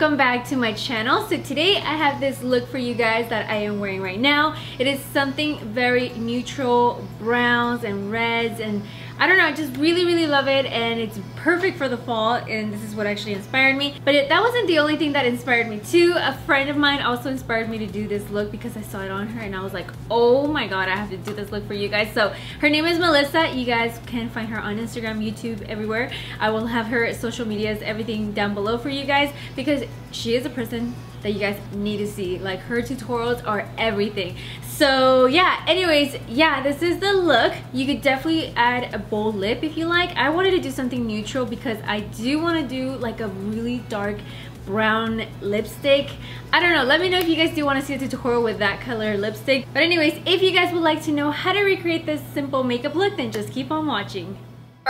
welcome back to my channel. So today I have this look for you guys that I am wearing right now. It is something very neutral, browns and reds and I don't know, I just really, really love it and it's perfect for the fall and this is what actually inspired me. But it, that wasn't the only thing that inspired me too. A friend of mine also inspired me to do this look because I saw it on her and I was like, oh my god, I have to do this look for you guys. So her name is Melissa. You guys can find her on Instagram, YouTube, everywhere. I will have her social medias, everything down below for you guys because she is a person that you guys need to see. Like her tutorials are everything. So yeah, anyways, yeah, this is the look. You could definitely add a bold lip if you like. I wanted to do something neutral because I do want to do like a really dark brown lipstick. I don't know, let me know if you guys do want to see a tutorial with that color lipstick. But anyways, if you guys would like to know how to recreate this simple makeup look, then just keep on watching.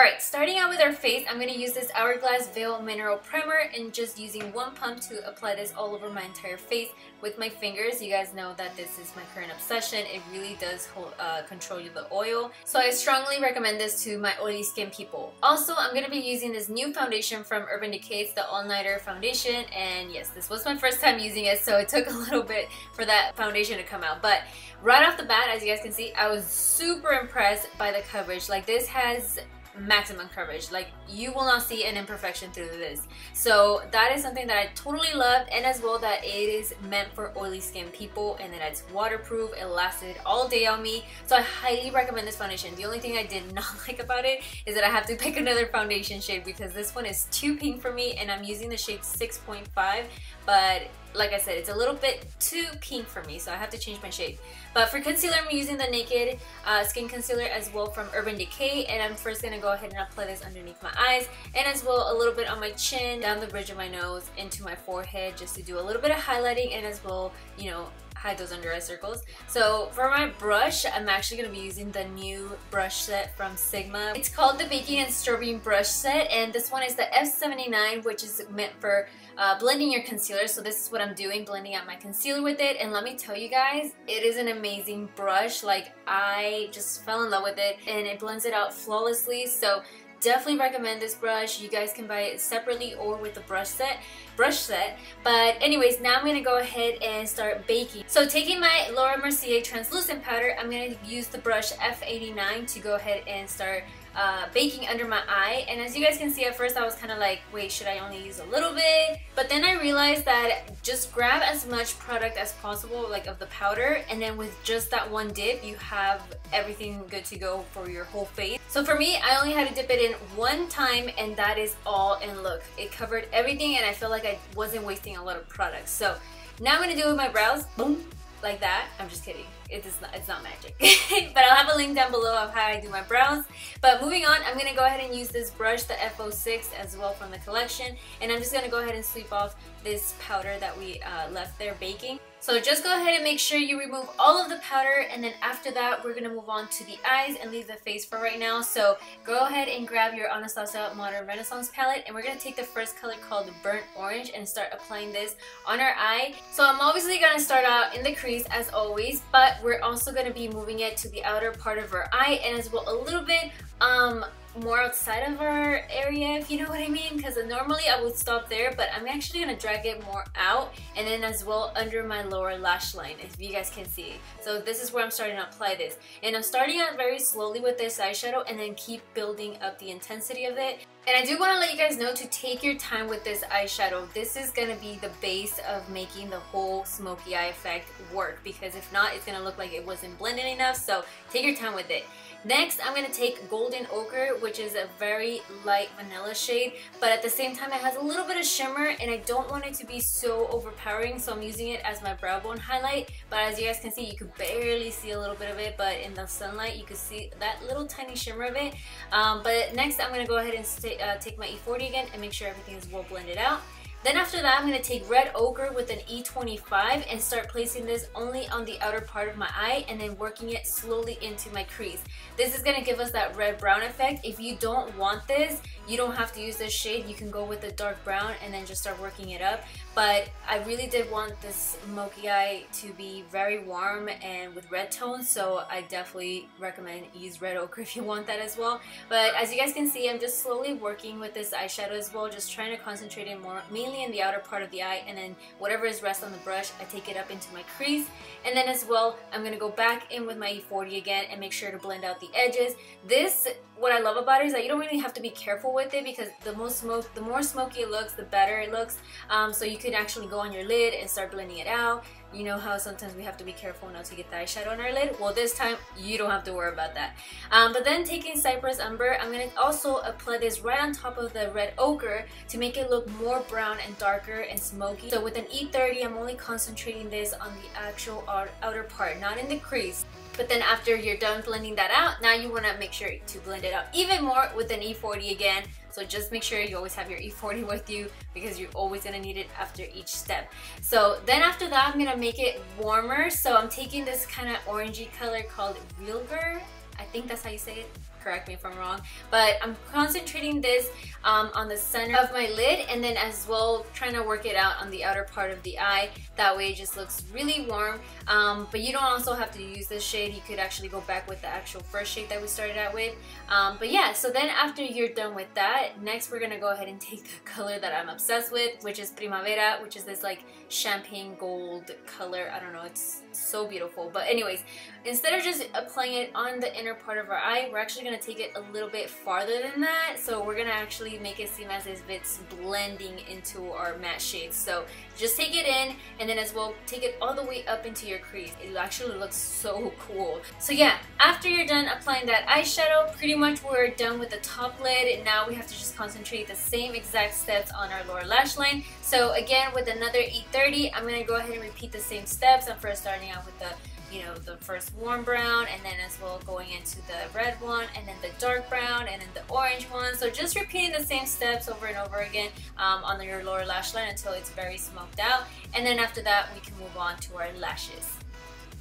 Alright, starting out with our face, I'm going to use this Hourglass Veil Mineral Primer and just using one pump to apply this all over my entire face with my fingers. You guys know that this is my current obsession. It really does hold, uh, control the oil. So I strongly recommend this to my oily skin people. Also, I'm going to be using this new foundation from Urban Decay. The All Nighter Foundation and yes, this was my first time using it so it took a little bit for that foundation to come out. But right off the bat, as you guys can see, I was super impressed by the coverage. Like this has maximum coverage. Like you will not see an imperfection through this. So that is something that I totally love and as well that it is meant for oily skin people and that it's waterproof it lasted all day on me. So I highly recommend this foundation. The only thing I did not like about it is that I have to pick another foundation shade because this one is too pink for me and I'm using the shade 6.5 but like I said, it's a little bit too pink for me, so I have to change my shade. But for concealer, I'm using the Naked uh, Skin Concealer as well from Urban Decay, and I'm first going to go ahead and apply this underneath my eyes, and as well a little bit on my chin, down the bridge of my nose, into my forehead, just to do a little bit of highlighting, and as well, you know, hide those under eye circles. So for my brush, I'm actually going to be using the new brush set from Sigma. It's called the Baking and Strobing Brush Set and this one is the F79 which is meant for uh, blending your concealer. So this is what I'm doing, blending out my concealer with it. And let me tell you guys, it is an amazing brush. Like I just fell in love with it and it blends it out flawlessly. So definitely recommend this brush. You guys can buy it separately or with the brush set. Brush set. But anyways, now I'm going to go ahead and start baking. So taking my Laura Mercier translucent powder, I'm going to use the brush F89 to go ahead and start uh, baking under my eye. And as you guys can see at first I was kind of like wait should I only use a little bit? But then I realized that just grab as much product as possible like of the powder. And then with just that one dip you have everything good to go for your whole face. So for me I only had to dip it in one time and that is all and look. It covered everything and I feel like I wasn't wasting a lot of product so now I'm gonna do it with my brows. Boom. Like that. I'm just kidding it is not, it's not magic. but I'll have a link down below of how I do my brows. But moving on, I'm to go ahead and use this brush, the F06 as well from the collection. And I'm just to go ahead and sweep off this powder that we uh, left there baking. So just go ahead and make sure you remove all of the powder and then after that we're going to move on to the eyes and leave the face for right now. So go ahead and grab your Anastasia Modern Renaissance palette and we're going to take the first color called Burnt Orange and start applying this on our eye. So I'm obviously going to start out in the crease as always but we're also going to be moving it to the outer part of our eye and as well a little bit um, more outside of our area if you know what I mean because normally I would stop there but I'm actually gonna drag it more out and then as well under my lower lash line if you guys can see so this is where I'm starting to apply this and I'm starting out very slowly with this eyeshadow and then keep building up the intensity of it and I do want to let you guys know to take your time with this eyeshadow. This is going to be the base of making the whole smoky eye effect work because if not, it's going to look like it wasn't blended enough. So take your time with it. Next, I'm going to take Golden Ochre, which is a very light vanilla shade, but at the same time, it has a little bit of shimmer, and I don't want it to be so overpowering, so I'm using it as my brow bone highlight. But as you guys can see, you can barely see a little bit of it, but in the sunlight, you can see that little tiny shimmer of it. Um, but next, I'm going to go ahead and uh, take my E40 again and make sure everything is well blended out. Then after that, I'm going to take red ochre with an E25 and start placing this only on the outer part of my eye and then working it slowly into my crease. This is going to give us that red brown effect. If you don't want this, you don't have to use this shade. You can go with the dark brown and then just start working it up. But I really did want this smoky eye to be very warm and with red tones, so I definitely recommend use red ochre if you want that as well. But as you guys can see, I'm just slowly working with this eyeshadow as well, just trying to concentrate it more mainly in the outer part of the eye and then whatever is rest on the brush, I take it up into my crease. And then as well, I'm to go back in with my E40 again and make sure to blend out the edges. This, what I love about it is that you don't really have to be careful with it because the most smoke, the more smoky it looks, the better it looks. Um, so you can actually go on your lid and start blending it out. You know how sometimes we have to be careful not to get the eyeshadow on our lid? Well, this time you don't have to worry about that. Um, but then taking Cypress Umber, I'm going to also apply this right on top of the red ochre to make it look more brown and darker and smoky. So with an E30, I'm only concentrating this on the actual outer part, not in the crease. But then after you're done blending that out, now you want to make sure to blend it out even more with an E40 again. So just make sure you always have your E40 with you because you're always to need it after each step. So then after that, I'm to make it warmer. So I'm taking this kind of orangey color called Realgar. I think that's how you say it correct me if I'm wrong but I'm concentrating this um, on the center of my lid and then as well trying to work it out on the outer part of the eye. That way it just looks really warm. Um, but you don't also have to use this shade. You could actually go back with the actual first shade that we started out with. Um, but yeah so then after you're done with that next we're gonna go ahead and take the color that I'm obsessed with which is Primavera which is this like champagne gold color. I don't know it's so beautiful. But anyways instead of just applying it on the inner part of our eye we're actually gonna take it a little bit farther than that. So we're gonna actually make it seem as if it's blending into our matte shades. So just take it in and then as well take it all the way up into your crease. It actually looks so cool. So yeah after you're done applying that eyeshadow pretty much we're done with the top lid. And now we have to just concentrate the same exact steps on our lower lash line. So again with another E30 I'm gonna go ahead and repeat the same steps. I'm first starting out with the you know, the first warm brown and then as well going into the red one and then the dark brown and then the orange one. So just repeating the same steps over and over again um, on your lower lash line until it's very smoked out. And then after that, we can move on to our lashes.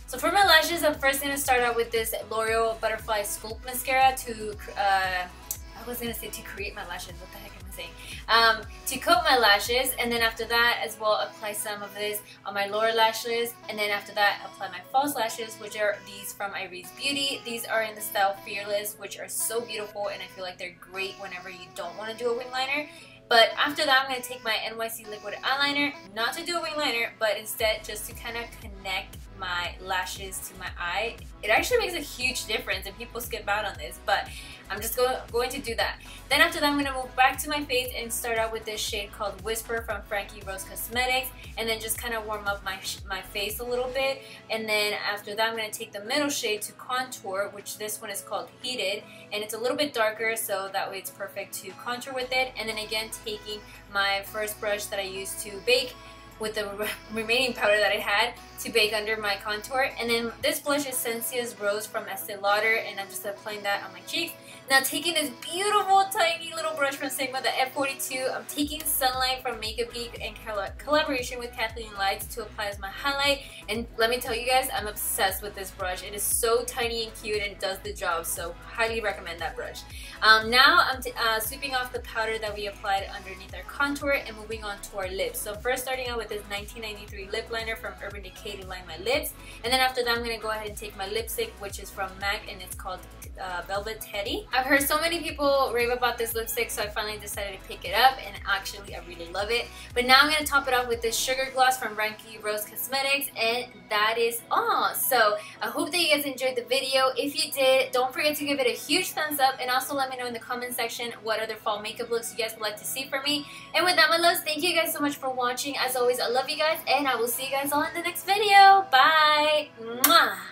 So for my lashes, I'm first going to start out with this L'Oreal Butterfly Sculpt Mascara to, uh, I was going to say to create my lashes, what the heck saying. Um, to coat my lashes and then after that as well apply some of this on my lower lashes and then after that apply my false lashes which are these from Iris Beauty. These are in the style Fearless which are so beautiful and I feel like they're great whenever you don't want to do a wing liner. But after that, I'm going to take my NYC Liquid Eyeliner, not to do a wing liner, but instead just to kind of connect my lashes to my eye. It actually makes a huge difference and people skip out on this, but I'm just go going to do that. Then after that, I'm going to move back to my face and start out with this shade called Whisper from Frankie Rose Cosmetics and then just kind of warm up my, my face a little bit. And then after that, I'm going to take the middle shade to contour, which this one is called Heated. And it's a little bit darker, so that way it's perfect to contour with it. And then again, taking my first brush that I used to bake with the remaining powder that I had to bake under my contour. And then this blush is Sensuous Rose from Estee Lauder and I'm just applying that on my cheeks. Now taking this beautiful tiny little brush from Sigma, the F42, I'm taking Sunlight from Makeup Geek in collaboration with Kathleen Lights to apply as my highlight. And let me tell you guys, I'm obsessed with this brush. It is so tiny and cute and does the job, so highly recommend that brush. Um, now I'm uh, sweeping off the powder that we applied underneath our contour and moving on to our lips. So first starting out with this 1993 lip liner from Urban Decay to line my lips. And then after that, I'm going to go ahead and take my lipstick, which is from MAC and it's called uh, Velvet Teddy. I've heard so many people rave about this lipstick, so I finally decided to pick it up, and actually I really love it. But now I'm going to top it off with this Sugar Gloss from Frankie Rose Cosmetics, and that is all. So I hope that you guys enjoyed the video. If you did, don't forget to give it a huge thumbs up, and also let me know in the comment section what other fall makeup looks you guys would like to see from me. And with that, my loves, thank you guys so much for watching. As always, I love you guys, and I will see you guys all in the next video. Bye! Mwah!